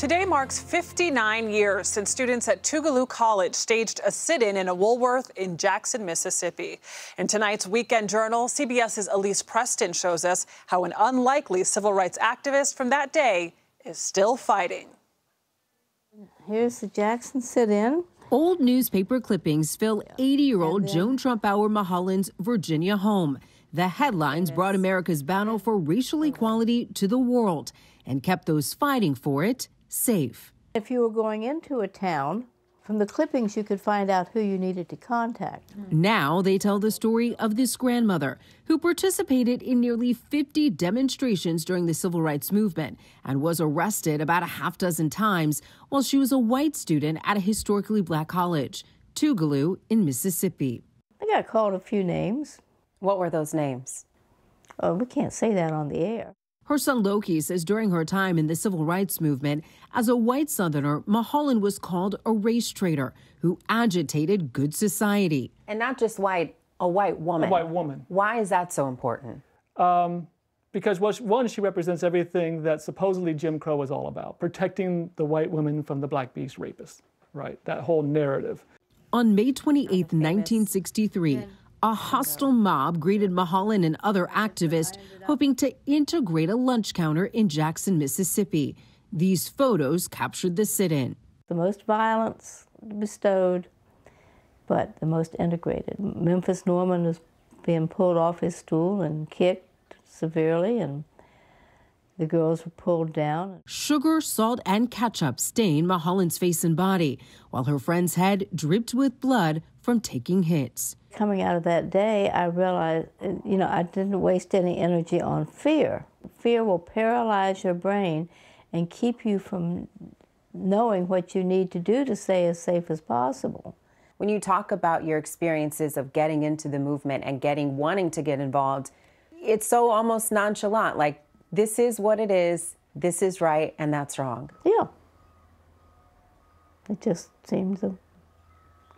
Today marks 59 years since students at Tougaloo College staged a sit in in a Woolworth in Jackson, Mississippi. In tonight's Weekend Journal, CBS's Elise Preston shows us how an unlikely civil rights activist from that day is still fighting. Here's the Jackson sit in. Old newspaper clippings fill 80 year old Joan Trumpauer Mulholland's Virginia home. The headlines brought America's battle for racial equality to the world and kept those fighting for it safe. If you were going into a town, from the clippings you could find out who you needed to contact. Now they tell the story of this grandmother who participated in nearly 50 demonstrations during the civil rights movement and was arrested about a half dozen times while she was a white student at a historically black college, Tougaloo in Mississippi. I got called a few names. What were those names? Oh, we can't say that on the air. Her son Loki says during her time in the civil rights movement, as a white Southerner, Mulholland was called a race traitor who agitated good society. And not just white, a white woman. A white woman. Why is that so important? Um, because one, she represents everything that supposedly Jim Crow was all about, protecting the white woman from the black beast rapist, right? That whole narrative. On May 28, 1963, a hostile mob greeted Mulholland and other activists, hoping to integrate a lunch counter in Jackson, Mississippi. These photos captured the sit in. The most violence bestowed, but the most integrated. Memphis Norman was being pulled off his stool and kicked severely, and the girls were pulled down. Sugar, salt, and ketchup stained Mulholland's face and body, while her friend's head dripped with blood from taking hits. Coming out of that day, I realized, eh, you know, I didn't waste any energy on fear. Fear will paralyze your brain and keep you from knowing what you need to do to stay as safe as possible. When you talk about your experiences of getting into the movement and getting wanting to get involved, it's so almost nonchalant, like this is what it is, this is right, and that's wrong. Yeah. It just seems a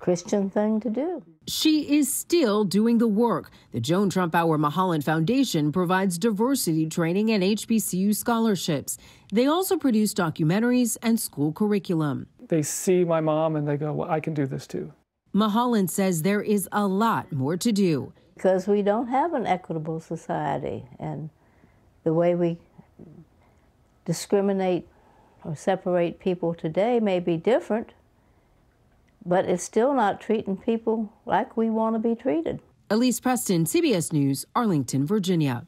Christian thing to do. She is still doing the work. The Joan Trumpauer Mulholland Foundation provides diversity training and HBCU scholarships. They also produce documentaries and school curriculum. They see my mom and they go, well, I can do this too. Mulholland says there is a lot more to do. Because we don't have an equitable society, and the way we discriminate or separate people today may be different but it's still not treating people like we want to be treated. Elise Preston, CBS News, Arlington, Virginia.